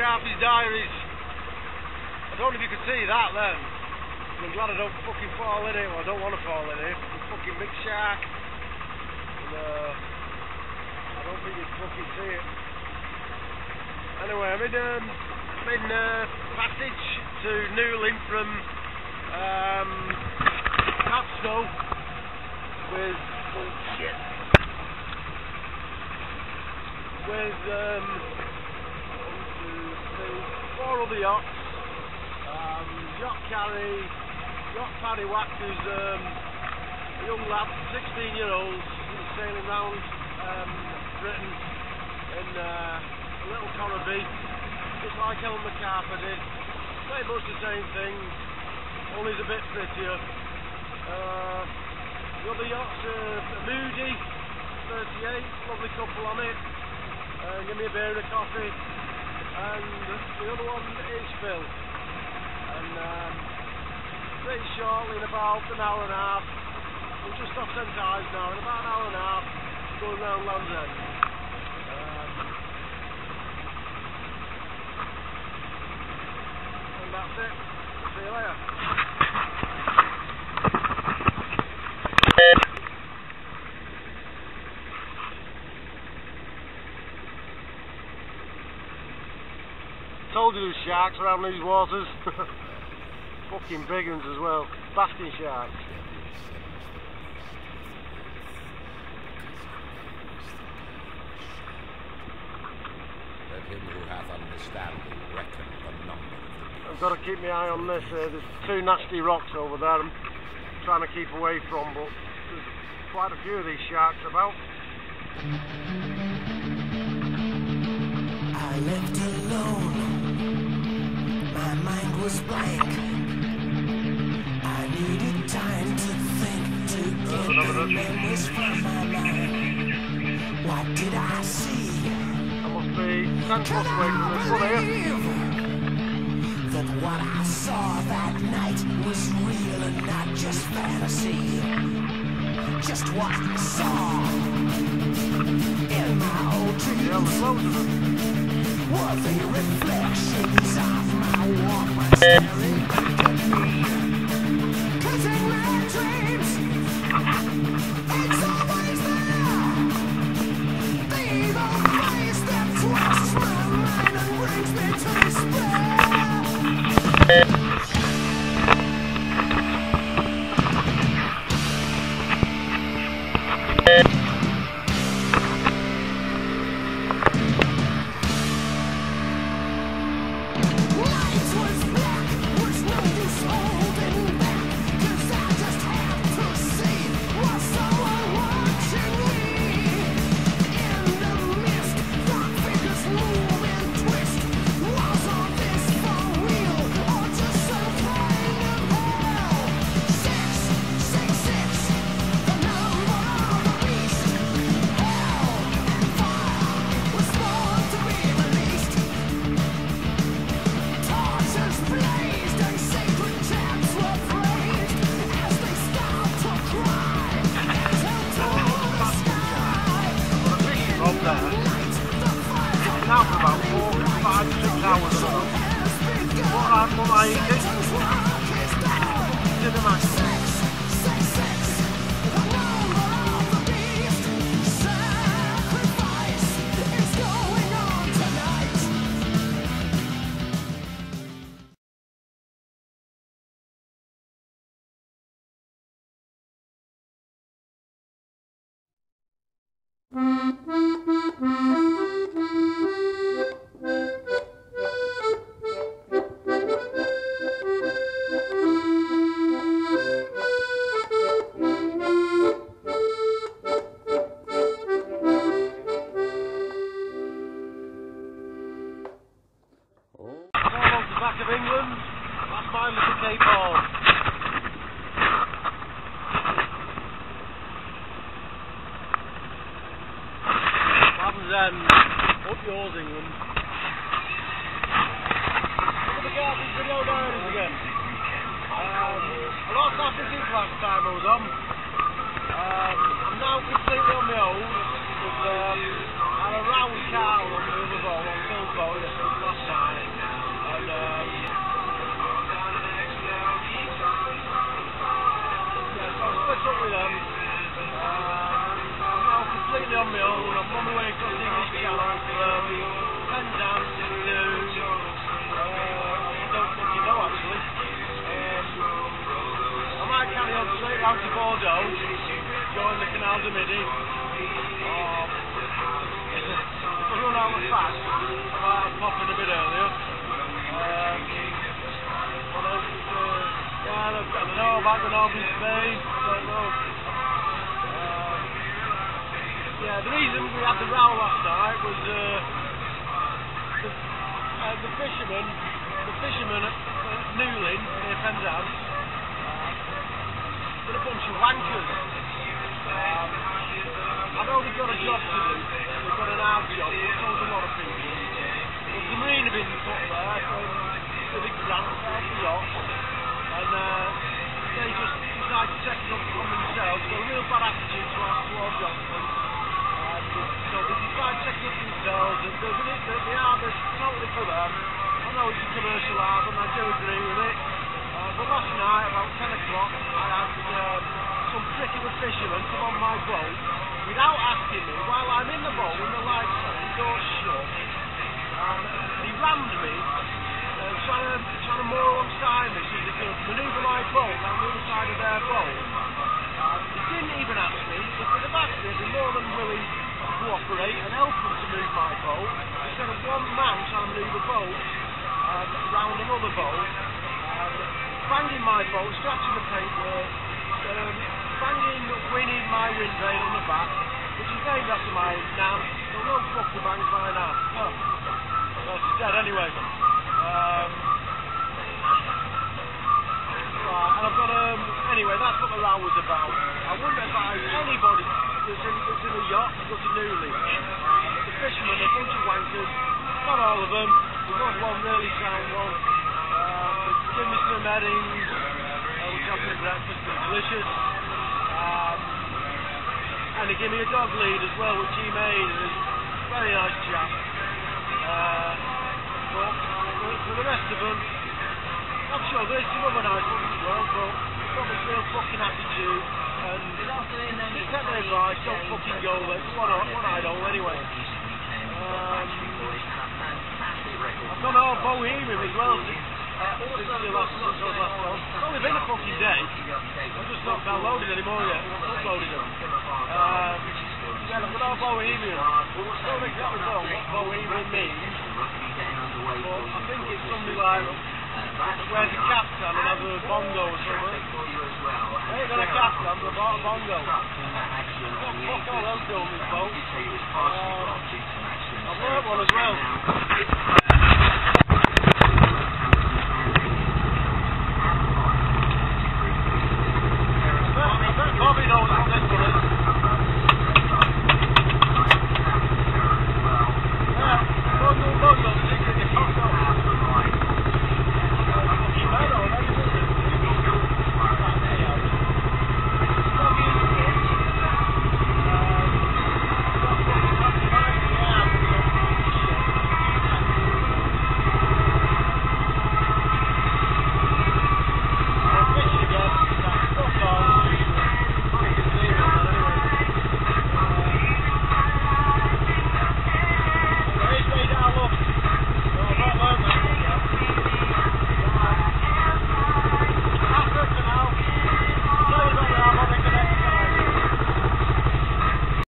Daffy's Diaries. I don't know if you could see that then. I'm glad I don't fucking fall in it. Well, I don't want to fall in it. It's a fucking big shark. And, uh, I don't think you'd fucking see it. Anyway, I'm in, um, I'm in uh, passage to Newlyn from um, Chepstow with oh shit with um, one, two, three, four other yachts. Um, yacht carry, yacht paddy whack who's um, a young lad, 16 year old, sailing round um, Britain in uh, a little Corribee, just like Ellen MacArthur did. Very much the same thing, only he's a bit prettier. Uh, the other yacht's uh, a Moody, 38, lovely couple on it. Uh, give me a beer and a coffee. And the other one is Phil. And um, pretty shortly, in about an hour and a half, we're just off St Ives now, in about an hour and a half, going round Land's End. Um, and that's it. See you later. Told you there's sharks around these waters. Fucking big ones as well. Basking sharks. Let him who hath understanding reckon the number I've got to keep my eye on this. Uh, there's two nasty rocks over there I'm trying to keep away from, but there's quite a few of these sharks about. I left alone. Was blank. I needed time to think to get the memories from my mind. What did I see? That must be Santos away from this one that what I saw that night was real and not just fantasy? Just what I saw in my old dreams. Yeah, Were they reflections of my woman staring back at me? All End. Up yours, England. Look at the Garden's video diaries again. Um, I lost half the zinc last time I was on. Um, I'm now completely on my own. With, um, I had a round Carl Bordeaux, join the Canal de Midi, or if I run out of fat, I might pop in a bit earlier. Um, what else? Uh, yeah, I don't, know about the north in Spain. Don't know. Um, yeah, the reason we had the row last night was uh, the, uh, the fishermen, the fishermen at uh, Newlyn near Penzance, they're a bunch of wankers. Um, I know they've got a job to do. They've got an hard job. They've told a lot of people. But the marine have been put there from the big grant to help the yacht. And uh, they just decide to take it up on themselves. Got a real bad attitude towards, towards Johnson. And so they decide to take it up themselves. And they're, they're, they're, the harbour's totally for them. I know it's a commercial and I do agree with it. Uh, but last night, about 10 o'clock, I had um, some prick of a fisherman come on my boat without asking me while I'm in the boat with the lights on, the door's shut. Um, he rammed me, uh, trying to trying to moor alongside me so he could manoeuvre my boat down the other side of their boat. Um, he didn't even ask me. If they'd have asked me, more than willing to cooperate and help them to move my boat. Instead of one man trying to move a boat um, round another boat, banging my boat, scratching the paintwork, um, banging, winning my windbreak on the back, which is named after my nan. So no fucker bangs my nan. No. Well, she's dead anyway. Um, right, and I've got um. Anyway, that's what the row was about. I wouldn't advise anybody that's in, that's in a yacht to go to Newlyn. Um, the fishermen a bunch of wankers. Not all of them. There was one really sound one. Give me some uh, I've breakfast. They're delicious. Um, and he gave me a dog lead as well, which he made. Was a very nice chap. Uh, but for, the rest of them, I'm sure there's some other nice ones as well, but they've got this real fucking attitude. And just take my advice, don't fucking go there. It's one, one hole anyway. Um, I've gone all bohemian as well since, It's only been a fucking day. I'm just not downloaded anymore yet. I'm uploading them. Um, yeah, gone all bohemian. Exactly what bohemian means, I think it's something like where's the captain and have a bongo or something. Ain't got a captain, but bought a bongo. Fuck, all else doing this boat. Um, I've one as well.